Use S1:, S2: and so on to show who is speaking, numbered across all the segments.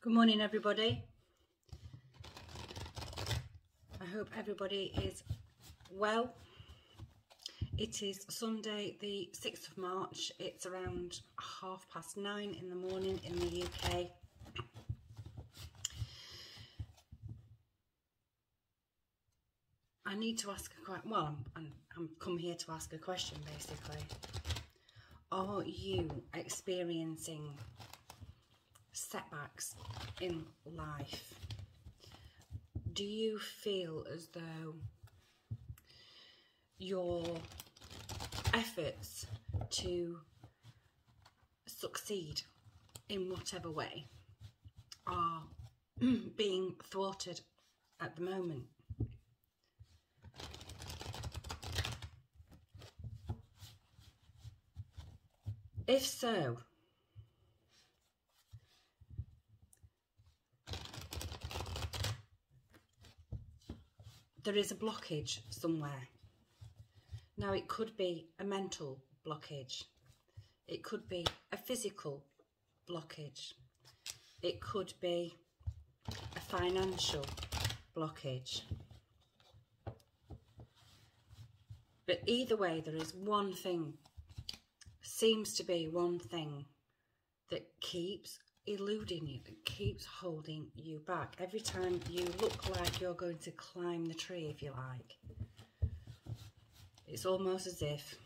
S1: Good morning, everybody. I hope everybody is well. It is Sunday, the 6th of March. It's around half past nine in the morning in the UK. I need to ask a question. Well, I'm, I'm come here to ask a question, basically. Are you experiencing setbacks in life, do you feel as though your efforts to succeed in whatever way are being thwarted at the moment? If so, there is a blockage somewhere. Now, it could be a mental blockage, it could be a physical blockage, it could be a financial blockage. But either way, there is one thing, seems to be one thing that keeps eluding you, that keeps holding you back. Every time you look like you're going to climb the tree, if you like, it's almost as if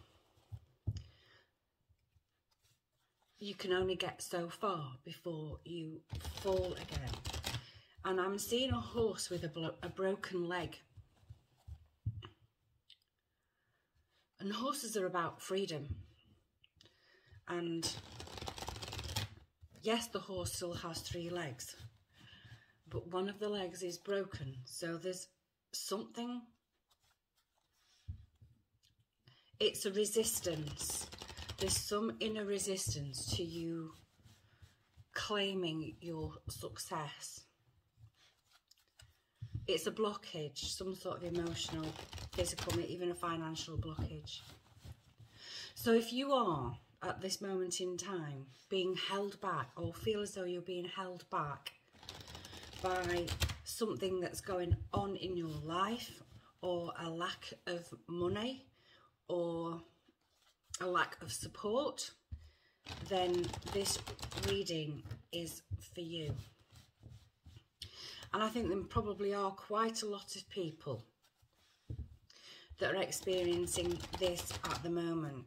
S1: you can only get so far before you fall again. And I'm seeing a horse with a, a broken leg. And horses are about freedom. And Yes, the horse still has three legs, but one of the legs is broken. So there's something, it's a resistance. There's some inner resistance to you claiming your success. It's a blockage, some sort of emotional, physical, even a financial blockage. So if you are at this moment in time being held back or feel as though you're being held back by something that's going on in your life or a lack of money or a lack of support, then this reading is for you. And I think there probably are quite a lot of people that are experiencing this at the moment.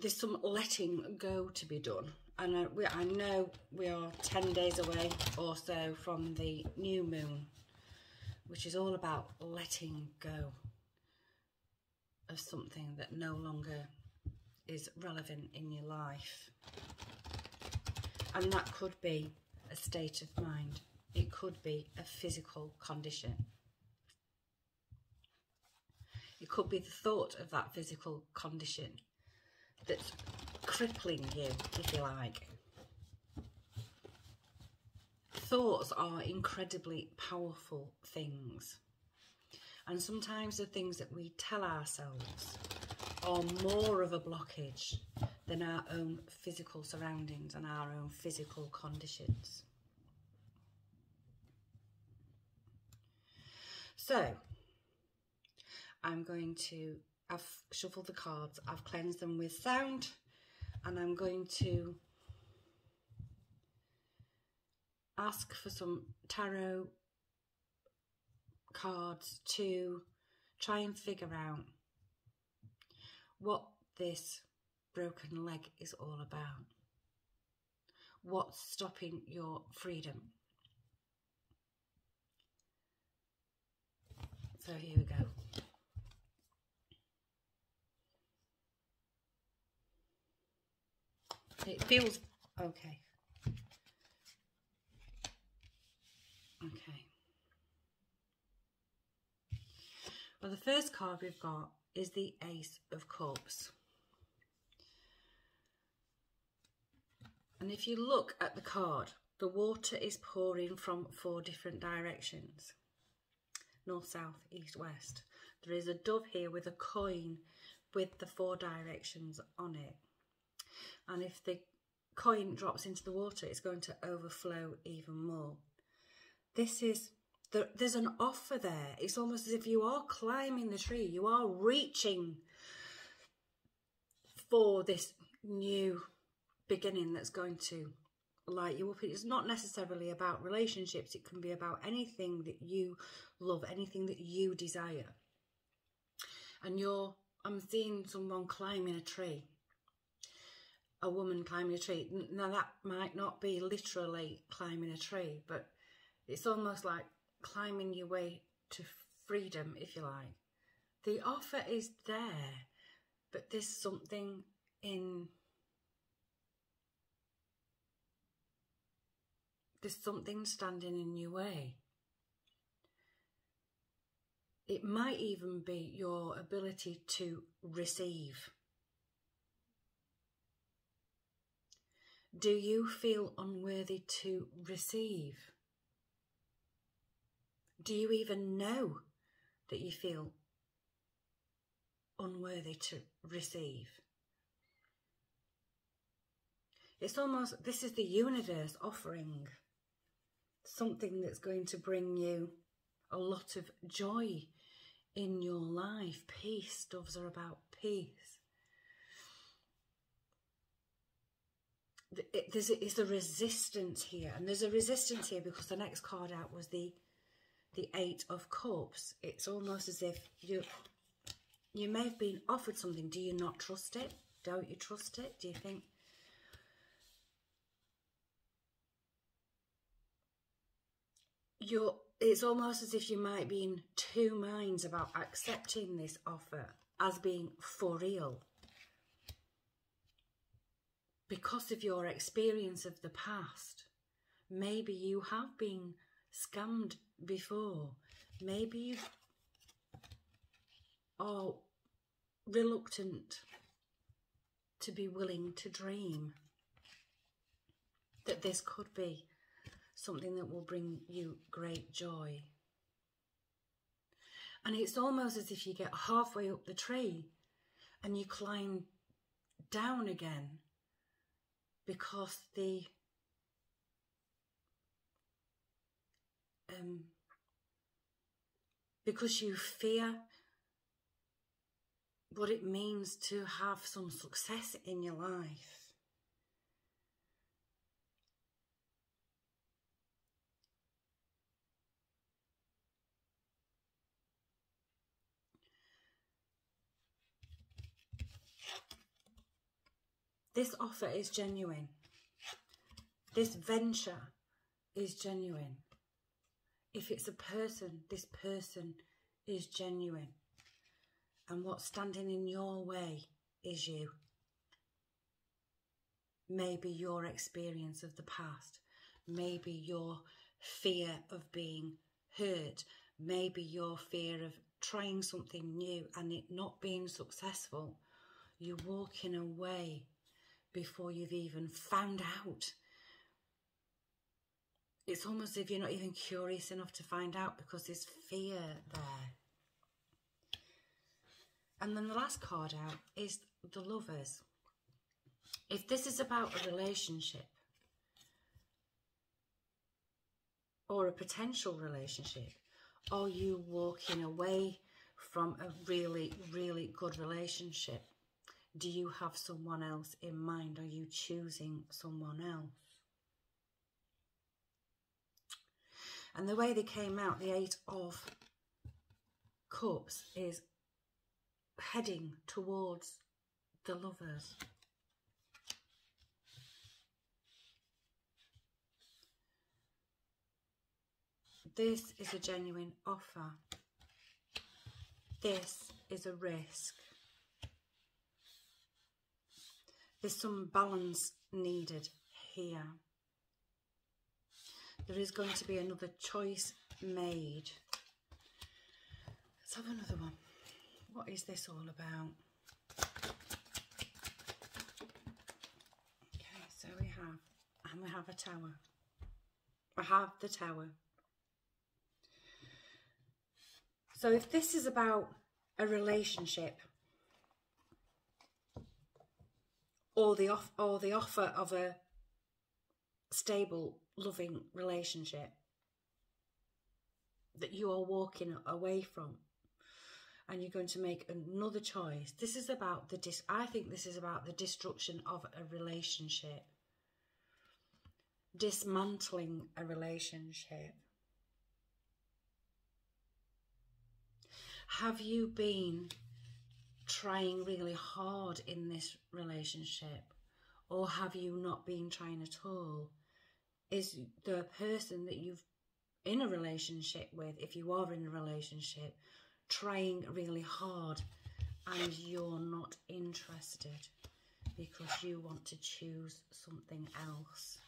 S1: There's some letting go to be done. And I, we, I know we are 10 days away or so from the new moon, which is all about letting go of something that no longer is relevant in your life. And that could be a state of mind. It could be a physical condition. It could be the thought of that physical condition that's crippling you, if you like. Thoughts are incredibly powerful things. And sometimes the things that we tell ourselves are more of a blockage than our own physical surroundings and our own physical conditions. So, I'm going to I've shuffled the cards, I've cleansed them with sound, and I'm going to ask for some tarot cards to try and figure out what this broken leg is all about. What's stopping your freedom? So here we go. It feels okay. Okay. Well, the first card we've got is the Ace of Cups. And if you look at the card, the water is pouring from four different directions. North, south, east, west. There is a dove here with a coin with the four directions on it. And if the coin drops into the water, it's going to overflow even more. This is, there's an offer there. It's almost as if you are climbing the tree, you are reaching for this new beginning that's going to light you up. It's not necessarily about relationships, it can be about anything that you love, anything that you desire. And you're, I'm seeing someone climbing a tree, a woman climbing a tree. Now, that might not be literally climbing a tree, but it's almost like climbing your way to freedom, if you like. The offer is there, but there's something in there's something standing in your way. It might even be your ability to receive. Do you feel unworthy to receive? Do you even know that you feel unworthy to receive? It's almost, this is the universe offering something that's going to bring you a lot of joy in your life. Peace, doves are about peace. It, there's a, it's a resistance here, and there's a resistance here because the next card out was the the Eight of Cups. It's almost as if you you may have been offered something. Do you not trust it? Don't you trust it? Do you think you're it's almost as if you might be in two minds about accepting this offer as being for real because of your experience of the past. Maybe you have been scammed before. Maybe you are reluctant to be willing to dream that this could be something that will bring you great joy. And it's almost as if you get halfway up the tree and you climb down again because the um, because you fear what it means to have some success in your life. This offer is genuine. This venture is genuine. If it's a person, this person is genuine. And what's standing in your way is you. Maybe your experience of the past. Maybe your fear of being hurt. Maybe your fear of trying something new and it not being successful. You're walking away before you've even found out. It's almost as if you're not even curious enough to find out because there's fear there. And then the last card out is the lovers. If this is about a relationship or a potential relationship, are you walking away from a really, really good relationship? Do you have someone else in mind? Are you choosing someone else? And the way they came out, the Eight of Cups, is heading towards the lovers. This is a genuine offer. This is a risk. There's some balance needed here. There is going to be another choice made. Let's have another one. What is this all about? Okay, so we have, and we have a tower. I have the tower. So if this is about a relationship or the off or the offer of a stable, loving relationship that you are walking away from and you're going to make another choice. This is about the dis I think this is about the destruction of a relationship. Dismantling a relationship. Have you been trying really hard in this relationship or have you not been trying at all? Is the person that you've in a relationship with, if you are in a relationship, trying really hard and you're not interested because you want to choose something else?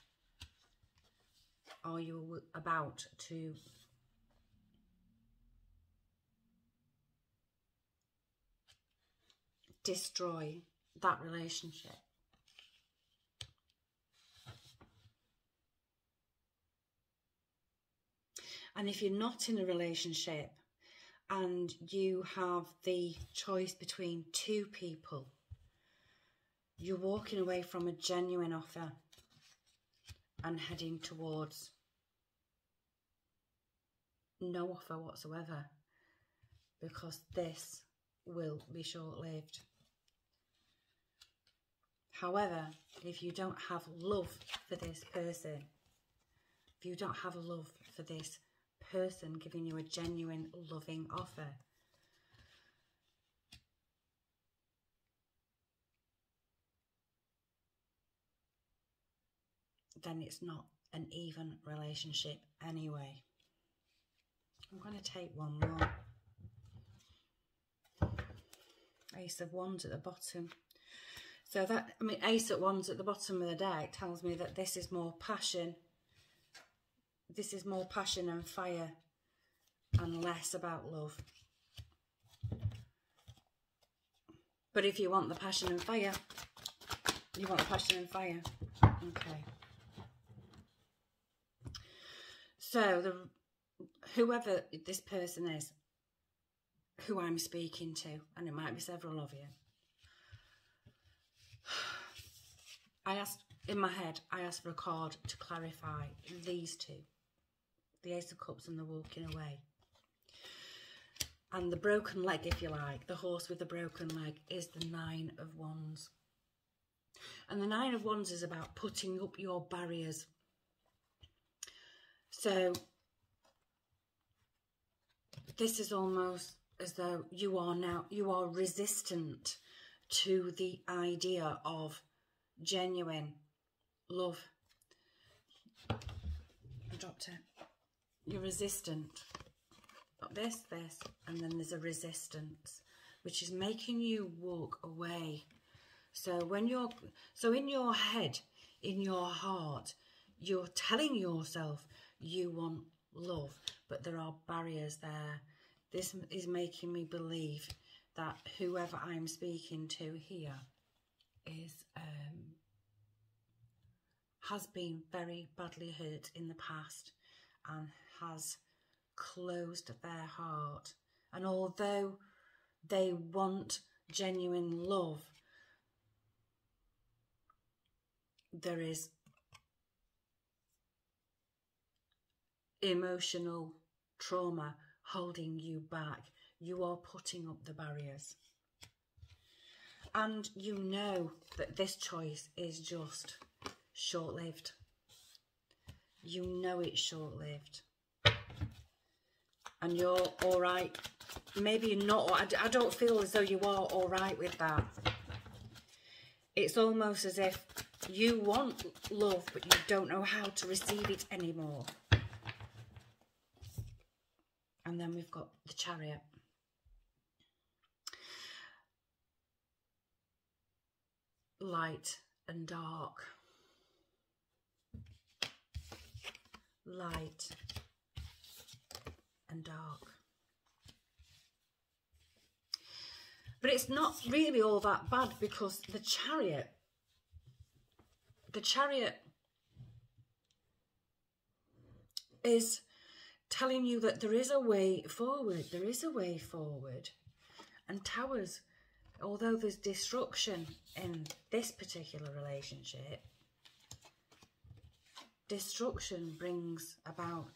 S1: Are you about to destroy that relationship? And if you're not in a relationship and you have the choice between two people, you're walking away from a genuine offer and heading towards no offer whatsoever because this will be short lived. However, if you don't have love for this person, if you don't have love for this person giving you a genuine loving offer. Then it's not an even relationship anyway. I'm going to take one more. Ace of Wands at the bottom. So that, I mean, Ace of Wands at the bottom of the deck tells me that this is more passion this is more passion and fire and less about love. But if you want the passion and fire, you want the passion and fire. Okay. So the whoever this person is, who I'm speaking to, and it might be several of you. I asked in my head, I asked for a card to clarify these two the Ace of Cups and the walking away. And the broken leg, if you like, the horse with the broken leg, is the Nine of Wands. And the Nine of Wands is about putting up your barriers. So, this is almost as though you are now, you are resistant to the idea of genuine love. I dropped it you're resistant. Got this, this, and then there's a resistance, which is making you walk away. So when you're, so in your head, in your heart, you're telling yourself you want love, but there are barriers there. This is making me believe that whoever I'm speaking to here is um, has been very badly hurt in the past and has closed their heart. And although they want genuine love, there is emotional trauma holding you back. You are putting up the barriers. And you know that this choice is just short lived. You know it's short lived and you're all right. Maybe you're not. I, I don't feel as though you are all right with that. It's almost as if you want love, but you don't know how to receive it anymore. And then we've got the chariot. Light and dark. Light and dark. But it's not really all that bad because the chariot, the chariot is telling you that there is a way forward. There is a way forward. And towers although there's destruction in this particular relationship, destruction brings about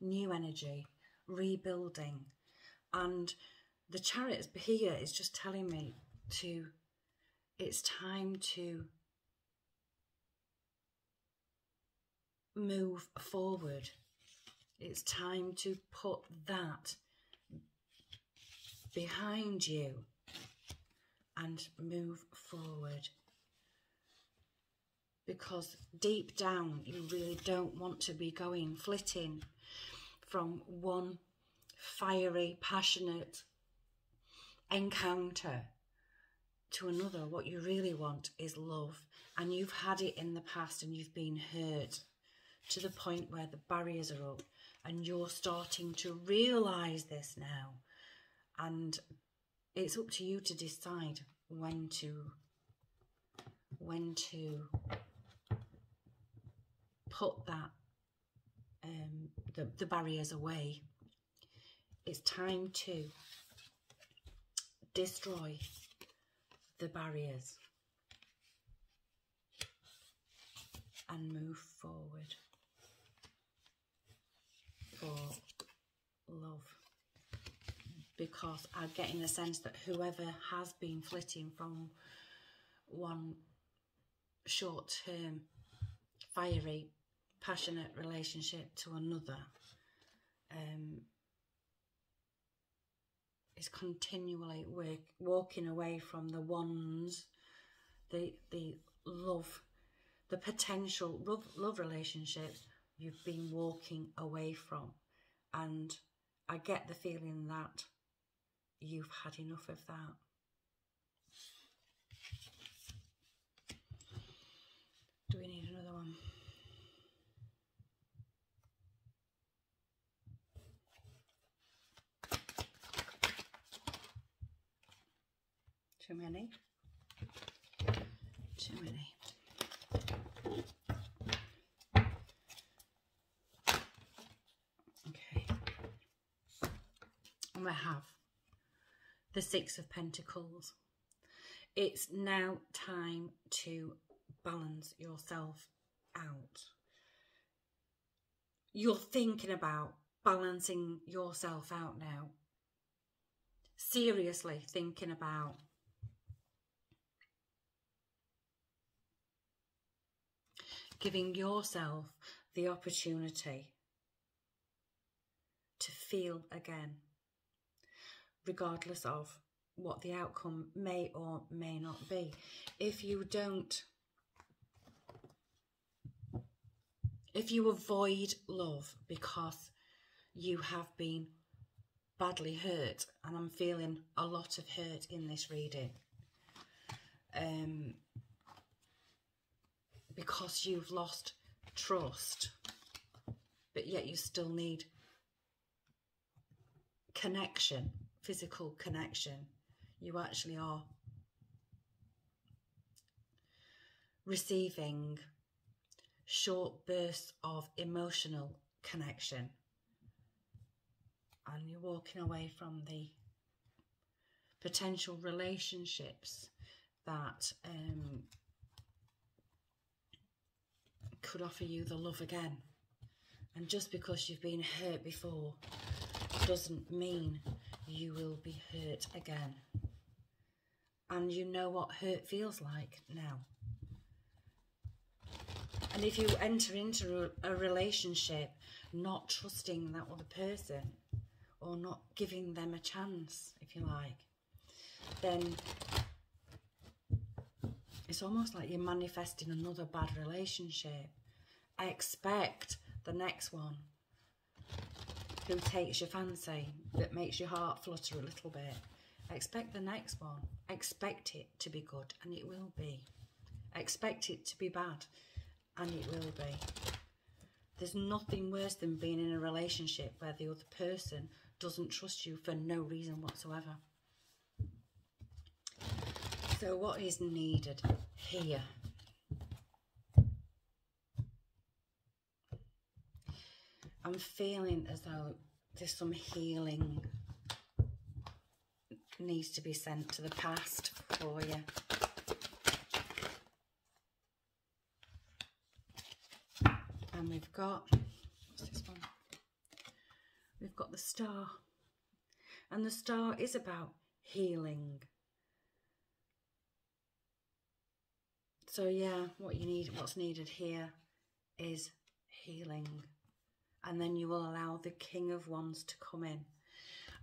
S1: new energy, rebuilding, and the chariot here is just telling me to, it's time to move forward. It's time to put that behind you and move forward. Because deep down, you really don't want to be going flitting from one fiery, passionate encounter to another. What you really want is love. And you've had it in the past and you've been hurt to the point where the barriers are up and you're starting to realise this now. And it's up to you to decide when to when to put that um, the, the barriers away. It's time to destroy the barriers and move forward for love because I'm getting the sense that whoever has been flitting from one short-term fiery passionate relationship to another um, is continually work, walking away from the ones, the the love, the potential love, love relationships you've been walking away from. And I get the feeling that you've had enough of that. Do we need another one? Too many? Too many. Okay. And I have the Six of Pentacles. It's now time to balance yourself out. You're thinking about balancing yourself out now. Seriously thinking about giving yourself the opportunity to feel again regardless of what the outcome may or may not be. If you don't, if you avoid love because you have been badly hurt, and I'm feeling a lot of hurt in this reading, um, because you've lost trust, but yet you still need connection physical connection. You actually are receiving short bursts of emotional connection and you're walking away from the potential relationships that um, could offer you the love again. And just because you've been hurt before doesn't mean you will be hurt again. And you know what hurt feels like now. And if you enter into a relationship not trusting that other person or not giving them a chance, if you like, then it's almost like you're manifesting another bad relationship. I expect the next one who takes your fancy, that makes your heart flutter a little bit. Expect the next one. Expect it to be good, and it will be. Expect it to be bad, and it will be. There's nothing worse than being in a relationship where the other person doesn't trust you for no reason whatsoever. So what is needed here? I'm feeling as though there's some healing needs to be sent to the past for you. And we've got, what's this one? We've got the star. And the star is about healing. So yeah, what you need, what's needed here is healing. And then you will allow the King of Wands to come in.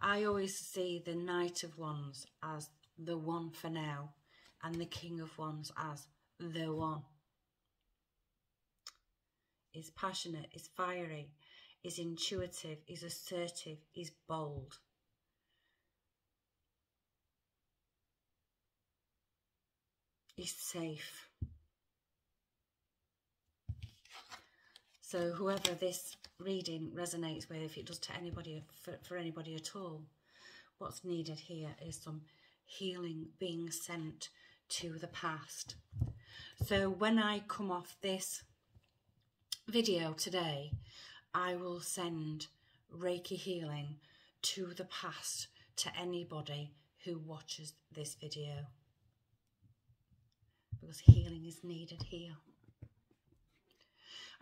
S1: I always see the Knight of Wands as the one for now and the King of Wands as the one. Is passionate, is fiery, is intuitive, is assertive, is bold. Is safe. So whoever this reading resonates with, if it does to anybody, for, for anybody at all, what's needed here is some healing being sent to the past. So when I come off this video today, I will send Reiki healing to the past to anybody who watches this video. Because healing is needed here.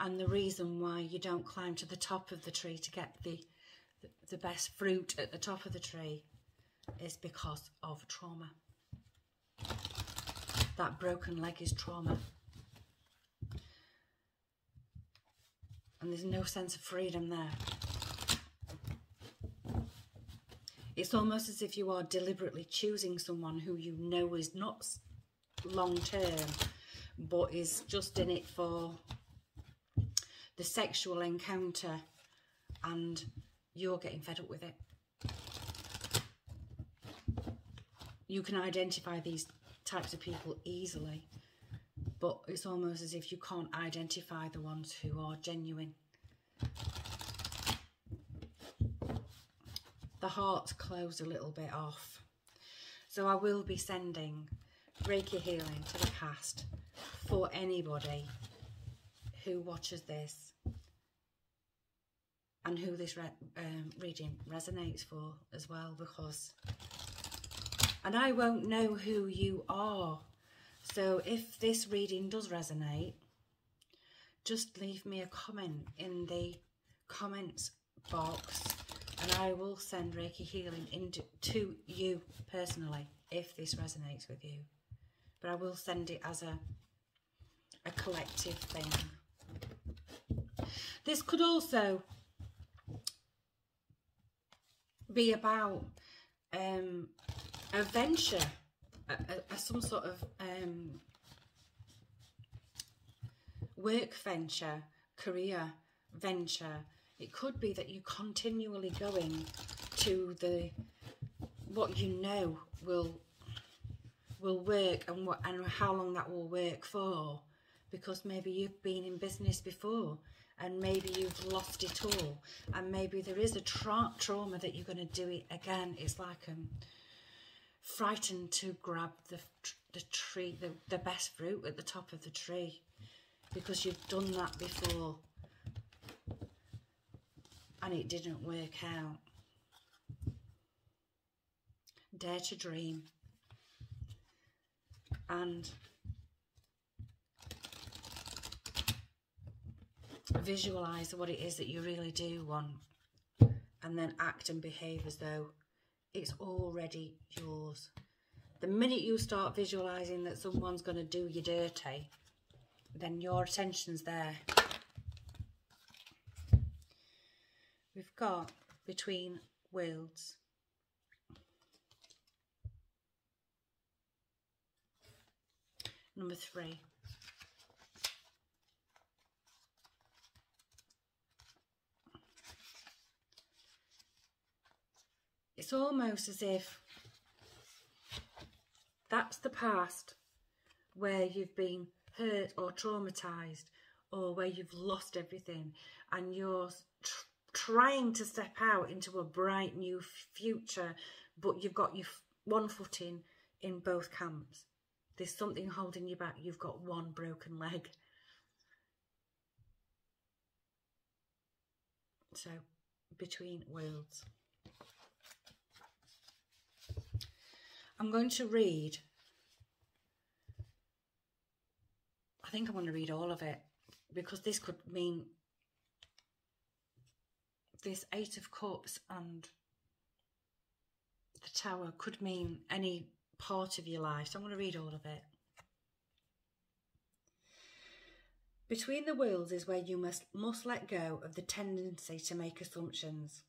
S1: And the reason why you don't climb to the top of the tree to get the, the best fruit at the top of the tree is because of trauma. That broken leg is trauma. And there's no sense of freedom there. It's almost as if you are deliberately choosing someone who you know is not long term, but is just in it for the sexual encounter and you're getting fed up with it. You can identify these types of people easily, but it's almost as if you can't identify the ones who are genuine. The heart's closed a little bit off. So I will be sending Reiki healing to the past for anybody who watches this and who this re um, reading resonates for as well because and I won't know who you are. So if this reading does resonate just leave me a comment in the comments box and I will send Reiki healing into to you personally if this resonates with you. But I will send it as a a collective thing. This could also be about um, a venture, a, a, a some sort of um, work venture, career venture. It could be that you're continually going to the what you know will will work and what and how long that will work for because maybe you've been in business before and maybe you've lost it all. And maybe there is a tra trauma that you're going to do it again. It's like um frightened to grab the the tree the, the best fruit at the top of the tree because you've done that before. And it didn't work out. Dare to dream. And visualize what it is that you really do want and then act and behave as though it's already yours. The minute you start visualizing that someone's going to do you dirty, then your attention's there. We've got between worlds. Number three. It's almost as if that's the past where you've been hurt or traumatized or where you've lost everything and you're tr trying to step out into a bright new future but you've got your one foot in in both camps. There's something holding you back. You've got one broken leg. So between worlds I'm going to read, I think I want to read all of it because this could mean this Eight of Cups and the Tower could mean any part of your life. So I'm going to read all of it. Between the wheels is where you must, must let go of the tendency to make assumptions.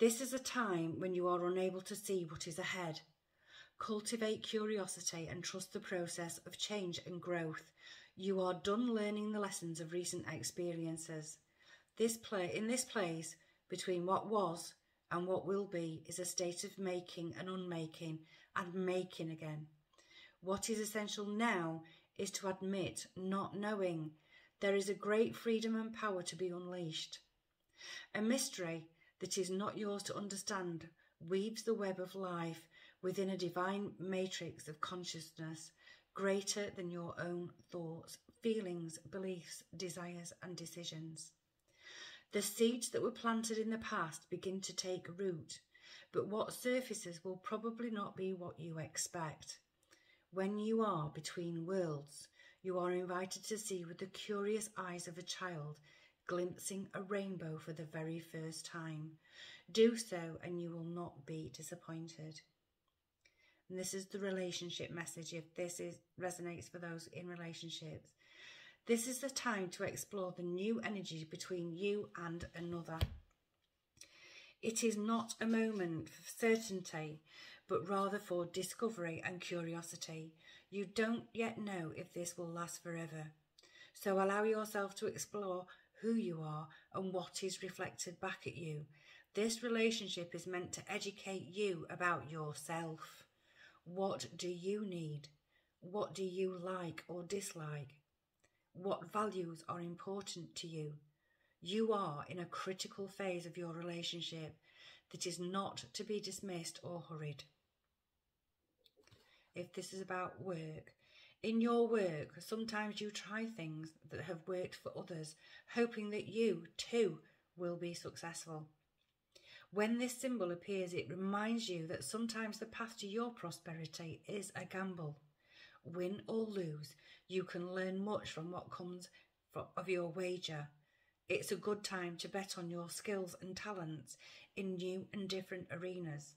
S1: This is a time when you are unable to see what is ahead Cultivate curiosity and trust the process of change and growth. You are done learning the lessons of recent experiences. This play in this place between what was and what will be is a state of making and unmaking and making again. What is essential now is to admit not knowing. There is a great freedom and power to be unleashed. A mystery that is not yours to understand weaves the web of life within a divine matrix of consciousness greater than your own thoughts, feelings, beliefs, desires, and decisions. The seeds that were planted in the past begin to take root, but what surfaces will probably not be what you expect. When you are between worlds, you are invited to see with the curious eyes of a child glimpsing a rainbow for the very first time. Do so and you will not be disappointed. And this is the relationship message if this is resonates for those in relationships. This is the time to explore the new energy between you and another. It is not a moment for certainty, but rather for discovery and curiosity. You don't yet know if this will last forever. So allow yourself to explore who you are and what is reflected back at you. This relationship is meant to educate you about yourself. What do you need? What do you like or dislike? What values are important to you? You are in a critical phase of your relationship that is not to be dismissed or hurried. If this is about work, in your work, sometimes you try things that have worked for others, hoping that you too will be successful. When this symbol appears, it reminds you that sometimes the path to your prosperity is a gamble. Win or lose, you can learn much from what comes of your wager. It's a good time to bet on your skills and talents in new and different arenas.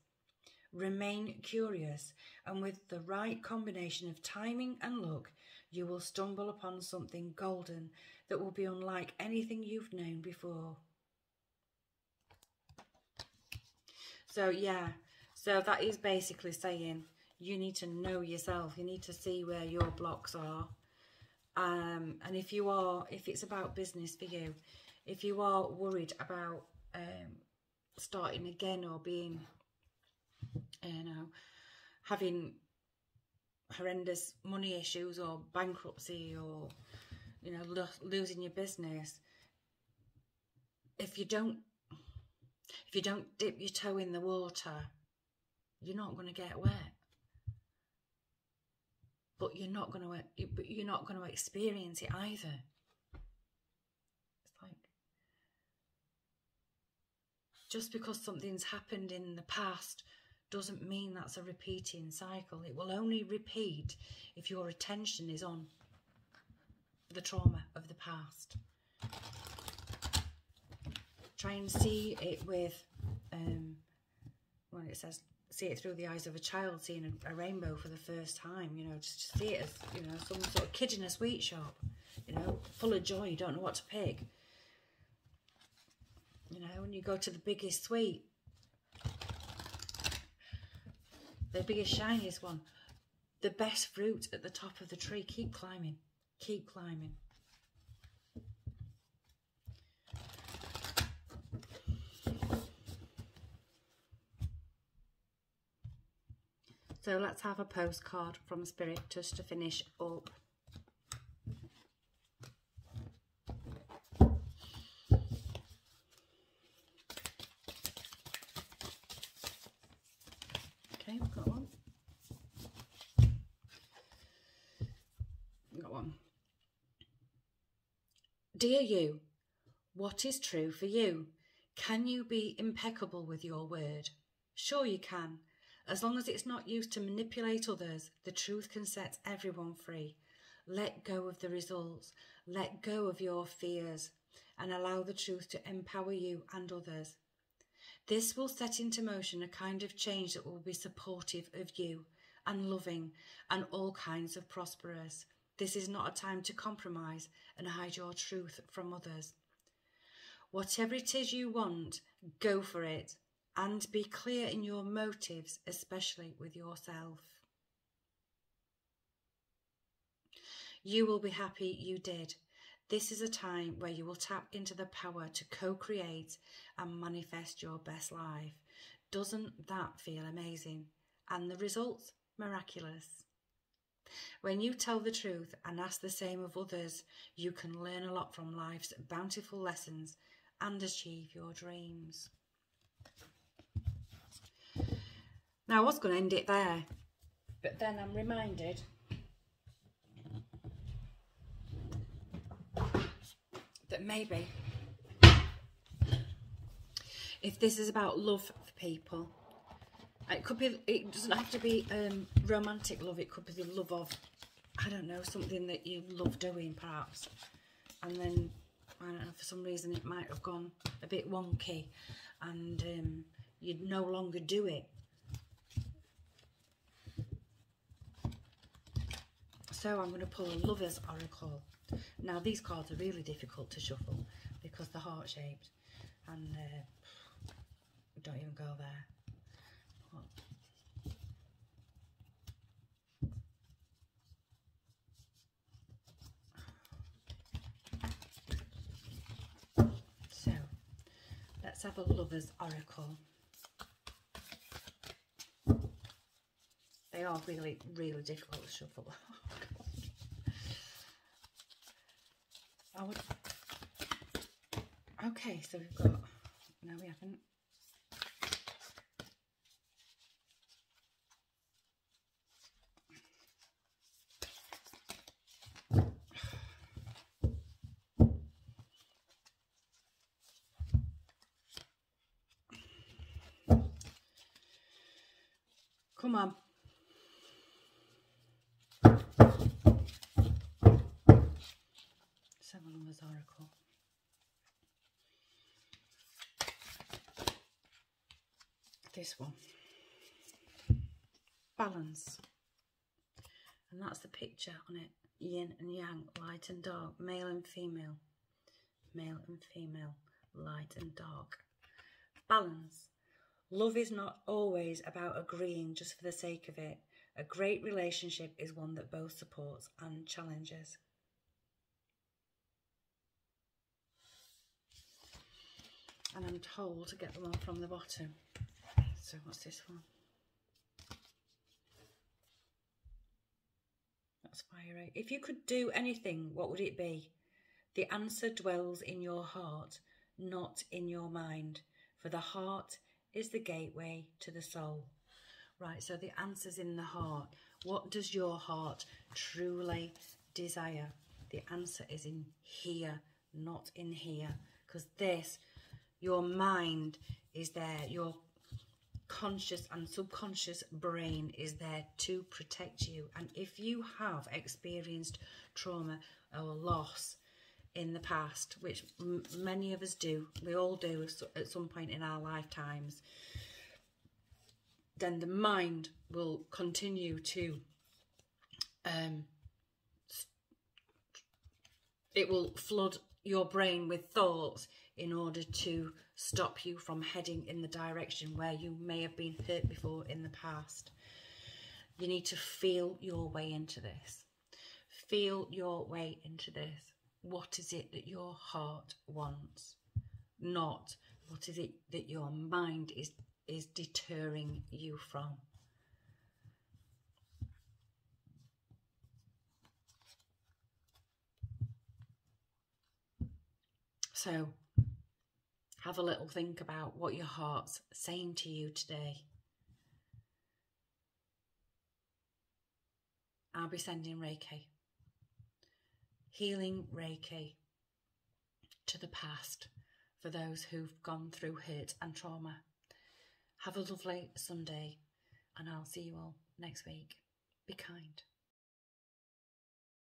S1: Remain curious, and with the right combination of timing and luck, you will stumble upon something golden that will be unlike anything you've known before. So, yeah, so that is basically saying you need to know yourself, you need to see where your blocks are. Um, and if you are, if it's about business for you, if you are worried about um, starting again or being you know, having horrendous money issues or bankruptcy or, you know, lo losing your business, if you don't, if you don't dip your toe in the water, you're not going to get wet. But you're not going to, but you're not going to experience it either. It's like just because something's happened in the past doesn't mean that's a repeating cycle. It will only repeat if your attention is on the trauma of the past. Try and see it with, um, when it says, see it through the eyes of a child seeing a, a rainbow for the first time, you know, just see it as, you know, some sort of kid in a sweet shop, you know, full of joy, you don't know what to pick. You know, when you go to the biggest sweet, the biggest, shiniest one, the best fruit at the top of the tree. Keep climbing, keep climbing. So let's have a postcard from Spirit just to finish up. Okay, go on. Go on. Dear you, what is true for you? Can you be impeccable with your word? Sure you can. As long as it's not used to manipulate others, the truth can set everyone free. Let go of the results. Let go of your fears and allow the truth to empower you and others. This will set into motion a kind of change that will be supportive of you and loving and all kinds of prosperous. This is not a time to compromise and hide your truth from others. Whatever it is you want, go for it and be clear in your motives, especially with yourself. You will be happy you did. This is a time where you will tap into the power to co create and manifest your best life. Doesn't that feel amazing? And the results? Miraculous. When you tell the truth and ask the same of others, you can learn a lot from life's bountiful lessons and achieve your dreams. Now, I was going to end it there, but then I'm reminded that maybe if this is about love for people, it could be, it doesn't have to be um, romantic love, it could be the love of, I don't know, something that you love doing perhaps. And then, I don't know, for some reason it might have gone a bit wonky and um, you'd no longer do it. So I'm going to pull a Lover's Oracle. Now these cards are really difficult to shuffle because they're heart-shaped and uh, don't even go there. So, let's have a Lover's Oracle. They are really, really difficult to shuffle. I would. Okay, so we've got. No, we haven't. Come on. Seven Oracle. This one. Balance. And that's the picture on it. Yin and yang, light and dark, male and female. Male and female, light and dark. Balance. Love is not always about agreeing just for the sake of it. A great relationship is one that both supports and challenges. And I'm told to get the one from the bottom. So what's this one? That's eight. If you could do anything, what would it be? The answer dwells in your heart, not in your mind. For the heart is the gateway to the soul. Right, so the answer's in the heart. What does your heart truly desire? The answer is in here, not in here. Because this, your mind is there. Your conscious and subconscious brain is there to protect you. And if you have experienced trauma or loss in the past, which many of us do, we all do at some point in our lifetimes, then the mind will continue to um, it will flood your brain with thoughts in order to stop you from heading in the direction where you may have been hurt before in the past. You need to feel your way into this. Feel your way into this. What is it that your heart wants? Not what is it that your mind is is deterring you from. So have a little think about what your heart's saying to you today. I'll be sending Reiki, healing Reiki to the past for those who've gone through hurt and trauma. Have a lovely Sunday, and I'll see you all next week. Be kind.